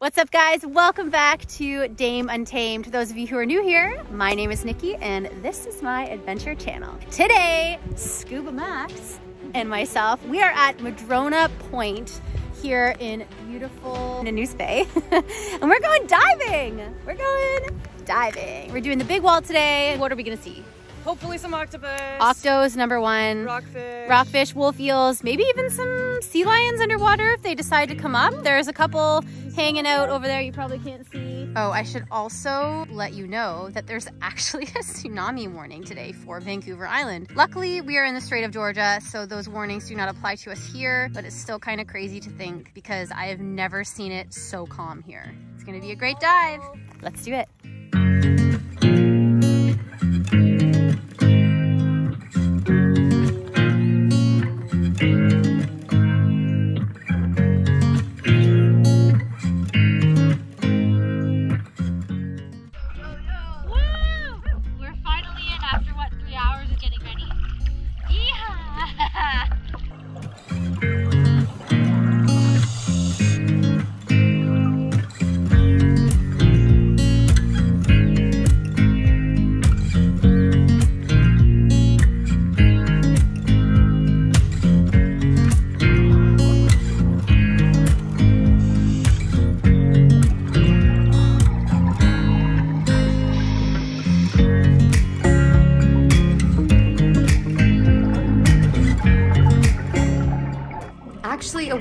What's up guys? Welcome back to Dame Untamed. For those of you who are new here, my name is Nikki and this is my adventure channel. Today, Scuba Max and myself, we are at Madrona Point here in beautiful Nanoose Bay and we're going diving. We're going diving. We're doing the big wall today. What are we gonna see? Hopefully some octopus. Octos, number one. Rockfish. Rockfish, wolf eels, maybe even some sea lions underwater if they decide to come up. There's a couple hanging out over there you probably can't see. Oh, I should also let you know that there's actually a tsunami warning today for Vancouver Island. Luckily, we are in the Strait of Georgia, so those warnings do not apply to us here, but it's still kind of crazy to think because I have never seen it so calm here. It's gonna be a great dive. Let's do it.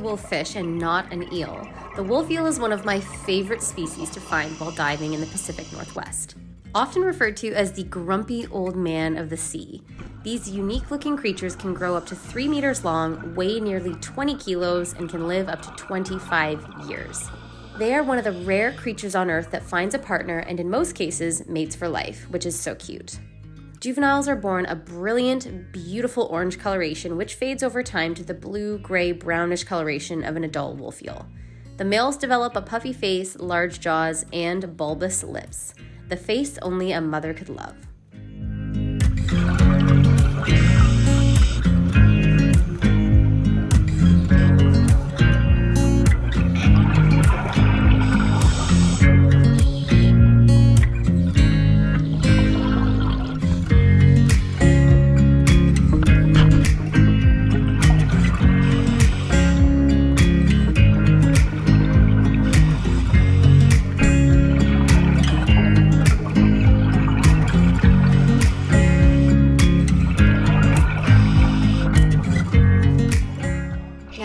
Wolffish and not an eel. The wolf eel is one of my favorite species to find while diving in the Pacific Northwest. Often referred to as the grumpy old man of the sea, these unique looking creatures can grow up to 3 meters long, weigh nearly 20 kilos, and can live up to 25 years. They are one of the rare creatures on Earth that finds a partner and, in most cases, mates for life, which is so cute. Juveniles are born a brilliant, beautiful orange coloration, which fades over time to the blue, gray, brownish coloration of an adult wolf eel. The males develop a puffy face, large jaws, and bulbous lips. The face only a mother could love.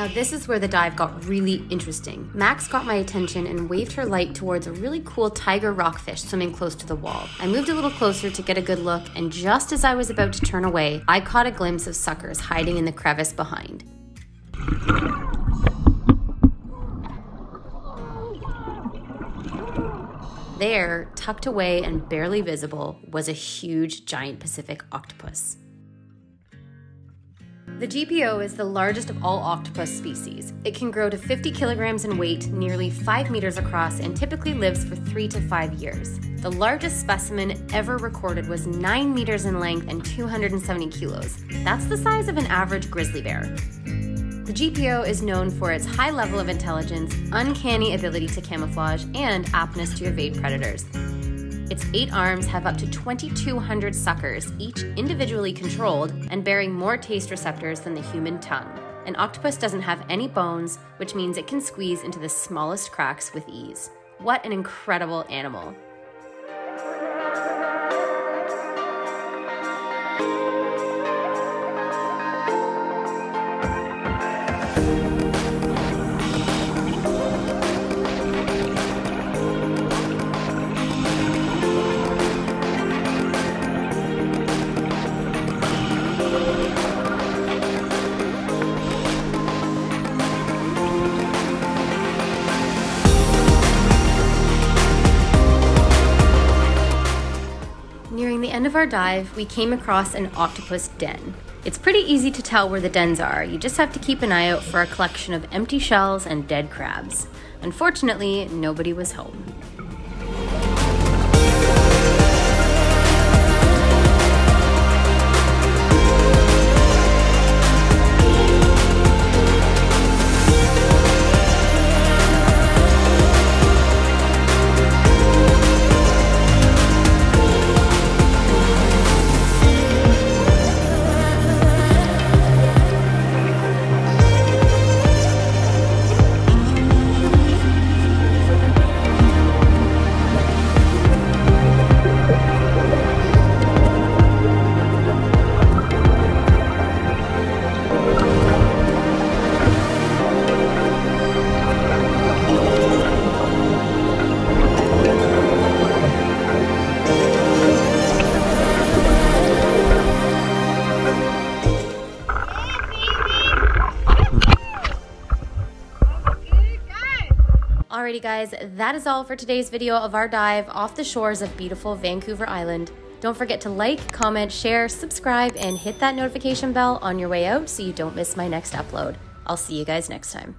Now, this is where the dive got really interesting. Max got my attention and waved her light towards a really cool tiger rockfish swimming close to the wall. I moved a little closer to get a good look, and just as I was about to turn away, I caught a glimpse of suckers hiding in the crevice behind. There, tucked away and barely visible, was a huge giant Pacific octopus. The GPO is the largest of all octopus species. It can grow to 50 kilograms in weight, nearly 5 meters across, and typically lives for 3 to 5 years. The largest specimen ever recorded was 9 meters in length and 270 kilos. That's the size of an average grizzly bear. The GPO is known for its high level of intelligence, uncanny ability to camouflage, and aptness to evade predators. Its eight arms have up to 2,200 suckers, each individually controlled and bearing more taste receptors than the human tongue. An octopus doesn't have any bones, which means it can squeeze into the smallest cracks with ease. What an incredible animal! Of our dive, we came across an octopus den. It's pretty easy to tell where the dens are. You just have to keep an eye out for a collection of empty shells and dead crabs. Unfortunately, nobody was home. Guys, that is all for today's video of our dive off the shores of beautiful Vancouver Island. Don't forget to like, comment, share, subscribe, and hit that notification bell on your way out so you don't miss my next upload. I'll see you guys next time.